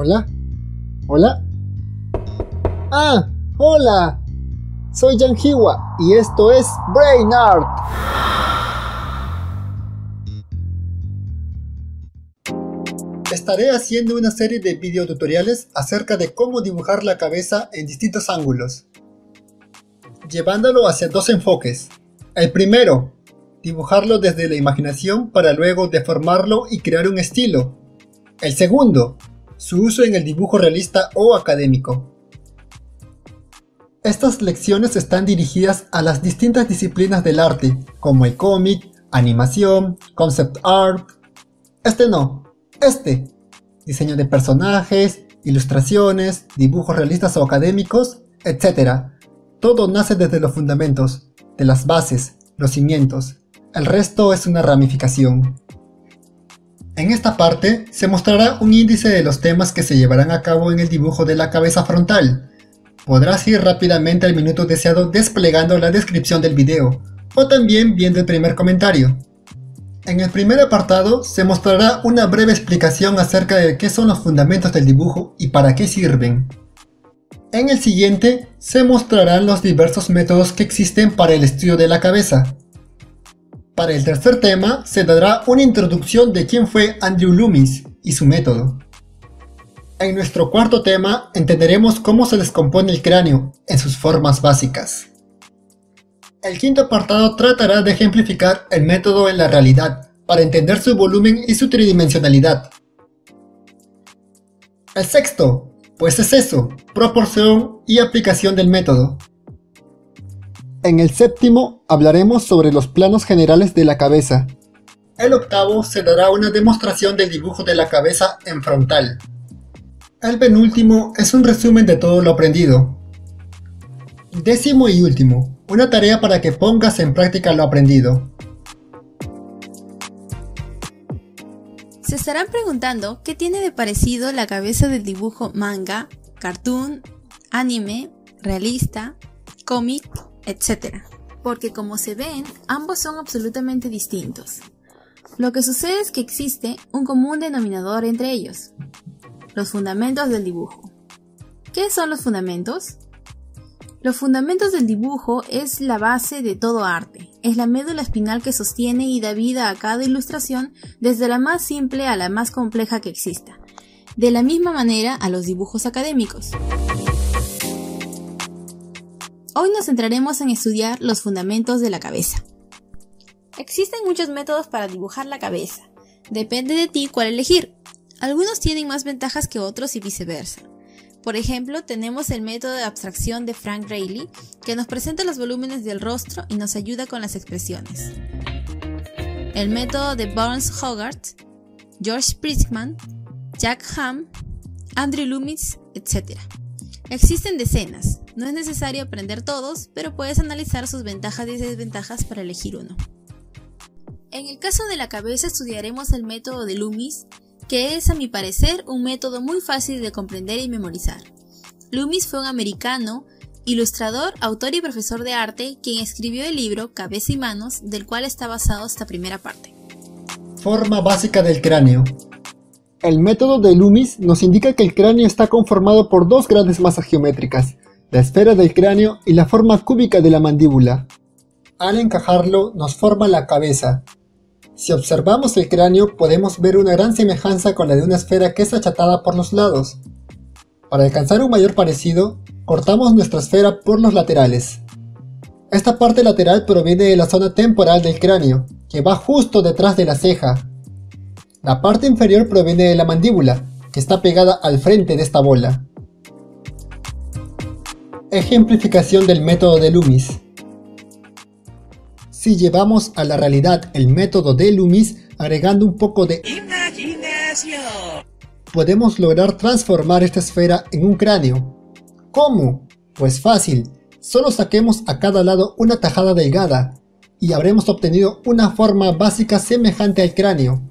¿Hola? ¿Hola? ¡Ah! ¡Hola! Soy Jan Hiwa y esto es Brain Art. Estaré haciendo una serie de videotutoriales acerca de cómo dibujar la cabeza en distintos ángulos, llevándolo hacia dos enfoques. El primero, dibujarlo desde la imaginación para luego deformarlo y crear un estilo. El segundo, su uso en el dibujo realista o académico. Estas lecciones están dirigidas a las distintas disciplinas del arte, como el cómic, animación, concept art. Este no, este. Diseño de personajes, ilustraciones, dibujos realistas o académicos, etc. Todo nace desde los fundamentos, de las bases, los cimientos. El resto es una ramificación. En esta parte se mostrará un índice de los temas que se llevarán a cabo en el dibujo de la cabeza frontal. Podrás ir rápidamente al minuto deseado desplegando la descripción del video, o también viendo el primer comentario. En el primer apartado se mostrará una breve explicación acerca de qué son los fundamentos del dibujo y para qué sirven. En el siguiente se mostrarán los diversos métodos que existen para el estudio de la cabeza, para el tercer tema se dará una introducción de quién fue Andrew Loomis y su método. En nuestro cuarto tema entenderemos cómo se descompone el cráneo en sus formas básicas. El quinto apartado tratará de ejemplificar el método en la realidad para entender su volumen y su tridimensionalidad. El sexto, pues es eso, proporción y aplicación del método. En el séptimo hablaremos sobre los planos generales de la cabeza. El octavo se dará una demostración del dibujo de la cabeza en frontal. El penúltimo es un resumen de todo lo aprendido. Décimo y último, una tarea para que pongas en práctica lo aprendido. Se estarán preguntando qué tiene de parecido la cabeza del dibujo manga, cartoon, anime, realista, cómic etc. Porque como se ven, ambos son absolutamente distintos. Lo que sucede es que existe un común denominador entre ellos, los fundamentos del dibujo. ¿Qué son los fundamentos? Los fundamentos del dibujo es la base de todo arte, es la médula espinal que sostiene y da vida a cada ilustración desde la más simple a la más compleja que exista, de la misma manera a los dibujos académicos. Hoy nos centraremos en estudiar los fundamentos de la cabeza. Existen muchos métodos para dibujar la cabeza. Depende de ti cuál elegir. Algunos tienen más ventajas que otros y viceversa. Por ejemplo, tenemos el método de abstracción de Frank Rayleigh, que nos presenta los volúmenes del rostro y nos ayuda con las expresiones. El método de Burns Hogarth, George Pritzman, Jack Ham, Andrew Loomis, etc. Existen decenas, no es necesario aprender todos, pero puedes analizar sus ventajas y desventajas para elegir uno. En el caso de la cabeza estudiaremos el método de Loomis, que es a mi parecer un método muy fácil de comprender y memorizar. Loomis fue un americano, ilustrador, autor y profesor de arte, quien escribió el libro Cabeza y Manos, del cual está basado esta primera parte. Forma básica del cráneo. El método de Loomis nos indica que el cráneo está conformado por dos grandes masas geométricas, la esfera del cráneo y la forma cúbica de la mandíbula. Al encajarlo nos forma la cabeza. Si observamos el cráneo podemos ver una gran semejanza con la de una esfera que es achatada por los lados. Para alcanzar un mayor parecido, cortamos nuestra esfera por los laterales. Esta parte lateral proviene de la zona temporal del cráneo, que va justo detrás de la ceja, la parte inferior proviene de la mandíbula, que está pegada al frente de esta bola. Ejemplificación del método de Loomis. Si llevamos a la realidad el método de Loomis agregando un poco de imaginación, podemos lograr transformar esta esfera en un cráneo. ¿Cómo? Pues fácil, solo saquemos a cada lado una tajada delgada y habremos obtenido una forma básica semejante al cráneo.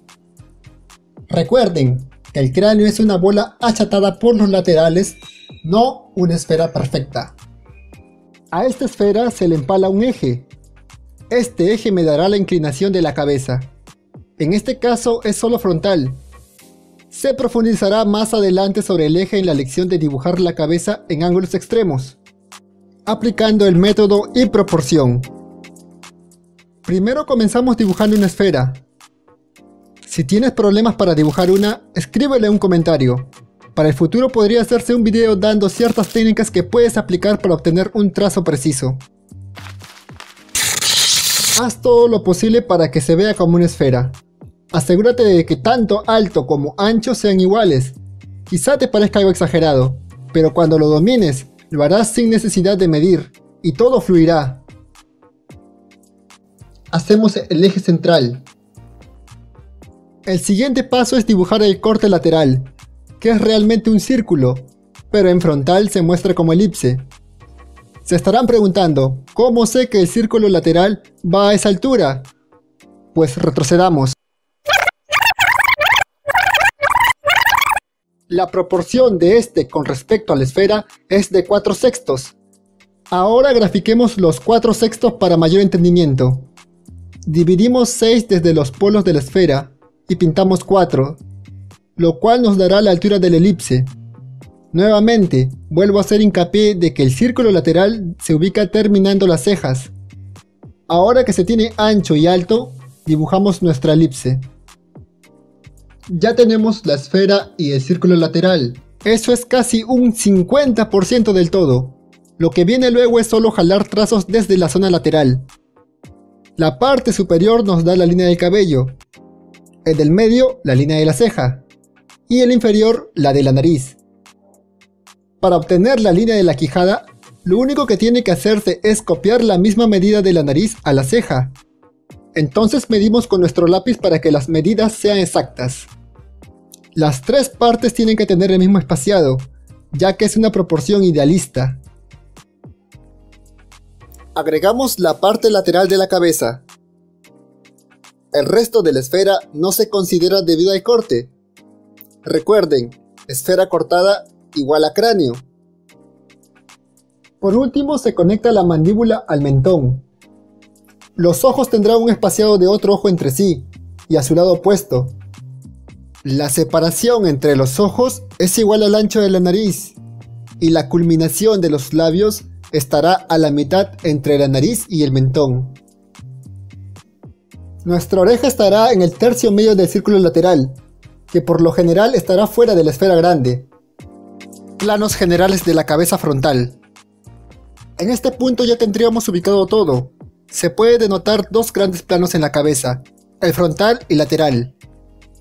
Recuerden que el cráneo es una bola achatada por los laterales, no una esfera perfecta. A esta esfera se le empala un eje. Este eje me dará la inclinación de la cabeza. En este caso es solo frontal. Se profundizará más adelante sobre el eje en la lección de dibujar la cabeza en ángulos extremos, aplicando el método y proporción. Primero comenzamos dibujando una esfera. Si tienes problemas para dibujar una, escríbele un comentario. Para el futuro podría hacerse un video dando ciertas técnicas que puedes aplicar para obtener un trazo preciso. Haz todo lo posible para que se vea como una esfera. Asegúrate de que tanto alto como ancho sean iguales. Quizá te parezca algo exagerado, pero cuando lo domines, lo harás sin necesidad de medir, y todo fluirá. Hacemos el eje central. El siguiente paso es dibujar el corte lateral, que es realmente un círculo, pero en frontal se muestra como elipse. Se estarán preguntando, ¿cómo sé que el círculo lateral va a esa altura? Pues retrocedamos. La proporción de este con respecto a la esfera es de 4 sextos. Ahora grafiquemos los 4 sextos para mayor entendimiento. Dividimos 6 desde los polos de la esfera y pintamos 4, lo cual nos dará la altura de la elipse. Nuevamente, vuelvo a hacer hincapié de que el círculo lateral se ubica terminando las cejas. Ahora que se tiene ancho y alto, dibujamos nuestra elipse. Ya tenemos la esfera y el círculo lateral. Eso es casi un 50% del todo. Lo que viene luego es solo jalar trazos desde la zona lateral. La parte superior nos da la línea del cabello. El del medio, la línea de la ceja. Y el inferior, la de la nariz. Para obtener la línea de la quijada, lo único que tiene que hacerse es copiar la misma medida de la nariz a la ceja. Entonces medimos con nuestro lápiz para que las medidas sean exactas. Las tres partes tienen que tener el mismo espaciado, ya que es una proporción idealista. Agregamos la parte lateral de la cabeza. El resto de la esfera no se considera debido al corte. Recuerden, esfera cortada igual a cráneo. Por último se conecta la mandíbula al mentón. Los ojos tendrán un espaciado de otro ojo entre sí y a su lado opuesto, la separación entre los ojos es igual al ancho de la nariz y la culminación de los labios estará a la mitad entre la nariz y el mentón. Nuestra oreja estará en el tercio medio del círculo lateral, que por lo general estará fuera de la esfera grande. Planos generales de la cabeza frontal. En este punto ya tendríamos ubicado todo. Se puede denotar dos grandes planos en la cabeza, el frontal y lateral.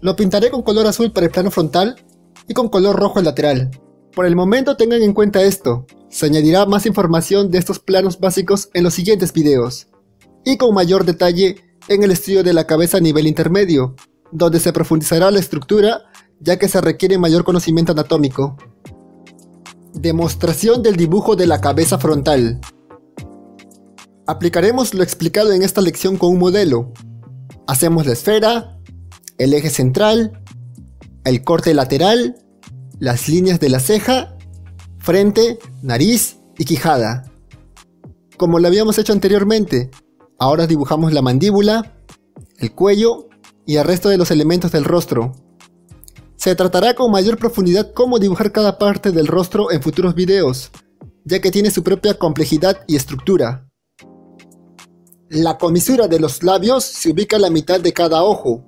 Lo pintaré con color azul para el plano frontal y con color rojo el lateral. Por el momento tengan en cuenta esto, se añadirá más información de estos planos básicos en los siguientes videos, y con mayor detalle en el estudio de la cabeza a nivel intermedio, donde se profundizará la estructura ya que se requiere mayor conocimiento anatómico. Demostración del dibujo de la cabeza frontal. Aplicaremos lo explicado en esta lección con un modelo. Hacemos la esfera, el eje central, el corte lateral, las líneas de la ceja, frente, nariz y quijada. Como lo habíamos hecho anteriormente, ahora dibujamos la mandíbula, el cuello y el resto de los elementos del rostro. Se tratará con mayor profundidad cómo dibujar cada parte del rostro en futuros videos, ya que tiene su propia complejidad y estructura. La comisura de los labios se ubica a la mitad de cada ojo,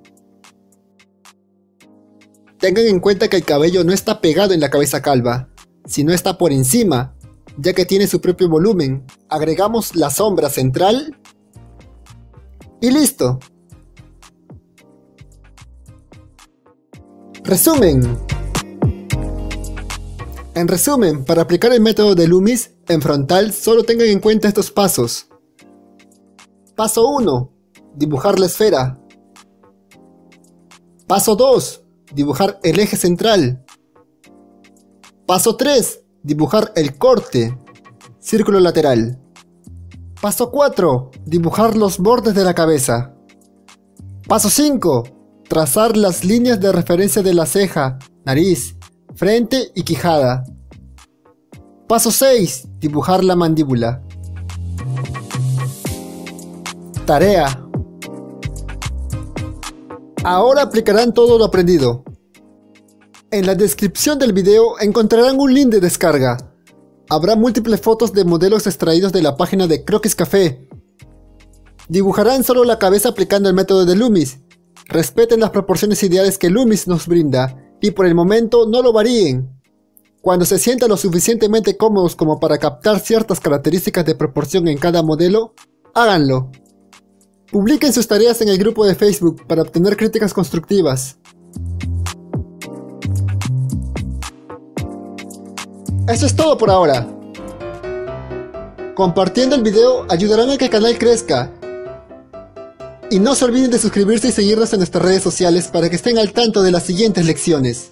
Tengan en cuenta que el cabello no está pegado en la cabeza calva, sino está por encima, ya que tiene su propio volumen. Agregamos la sombra central y listo. Resumen. En resumen, para aplicar el método de Loomis en frontal solo tengan en cuenta estos pasos. Paso 1. Dibujar la esfera. Paso 2 dibujar el eje central. Paso 3, dibujar el corte, círculo lateral. Paso 4, dibujar los bordes de la cabeza. Paso 5, trazar las líneas de referencia de la ceja, nariz, frente y quijada. Paso 6, dibujar la mandíbula. Tarea Ahora aplicarán todo lo aprendido. En la descripción del video encontrarán un link de descarga. Habrá múltiples fotos de modelos extraídos de la página de Croquis Café. Dibujarán solo la cabeza aplicando el método de Loomis. Respeten las proporciones ideales que Loomis nos brinda y por el momento no lo varíen. Cuando se sientan lo suficientemente cómodos como para captar ciertas características de proporción en cada modelo, háganlo. Publiquen sus tareas en el grupo de Facebook para obtener críticas constructivas. Eso es todo por ahora. Compartiendo el video ayudarán a que el canal crezca. Y no se olviden de suscribirse y seguirnos en nuestras redes sociales para que estén al tanto de las siguientes lecciones.